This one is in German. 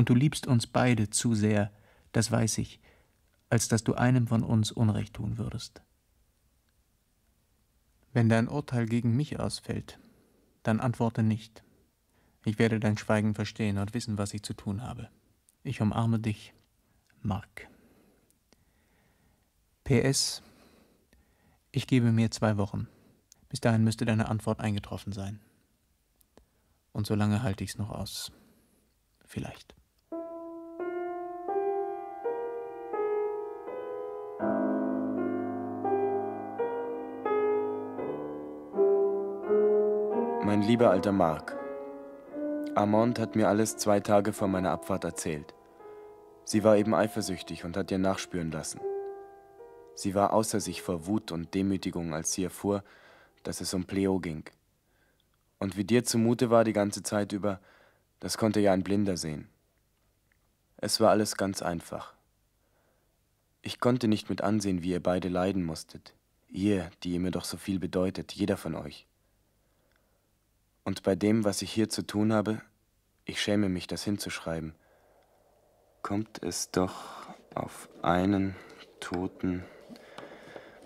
Und du liebst uns beide zu sehr, das weiß ich, als dass du einem von uns Unrecht tun würdest. Wenn dein Urteil gegen mich ausfällt, dann antworte nicht. Ich werde dein Schweigen verstehen und wissen, was ich zu tun habe. Ich umarme dich, Mark. PS. Ich gebe mir zwei Wochen. Bis dahin müsste deine Antwort eingetroffen sein. Und so lange halte ich's noch aus. Vielleicht. Mein lieber alter Mark, Armand hat mir alles zwei Tage vor meiner Abfahrt erzählt. Sie war eben eifersüchtig und hat dir nachspüren lassen. Sie war außer sich vor Wut und Demütigung, als sie erfuhr, dass es um Pleo ging. Und wie dir zumute war die ganze Zeit über, das konnte ja ein Blinder sehen. Es war alles ganz einfach. Ich konnte nicht mit ansehen, wie ihr beide leiden musstet. Ihr, die ihr mir doch so viel bedeutet, jeder von euch. Und bei dem, was ich hier zu tun habe, ich schäme mich, das hinzuschreiben, kommt es doch auf einen Toten